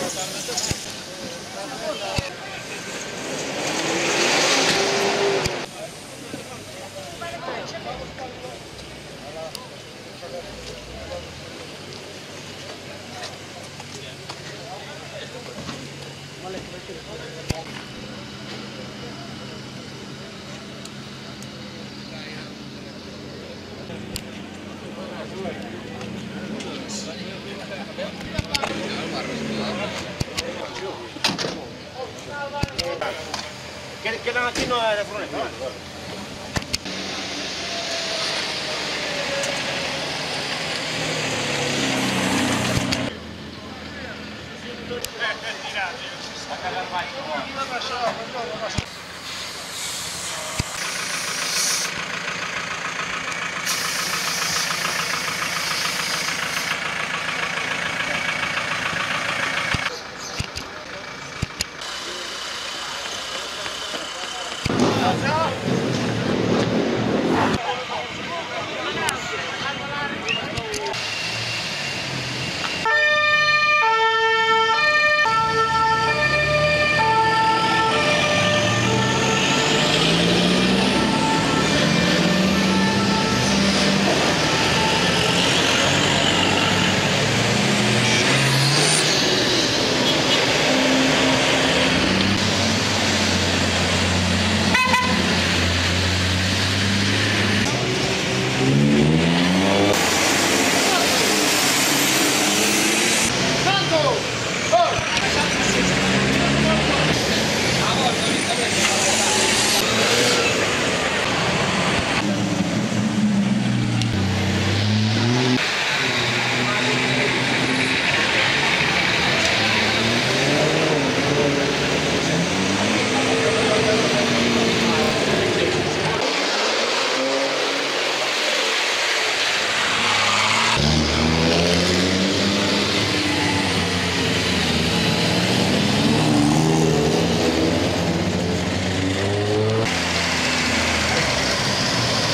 頑張れ! Quedan aquí no de furgoneta, ¿vale? A cagar vai. 加油.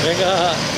れが